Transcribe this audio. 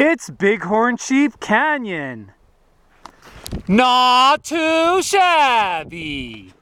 It's Bighorn Sheep Canyon. Not too shabby.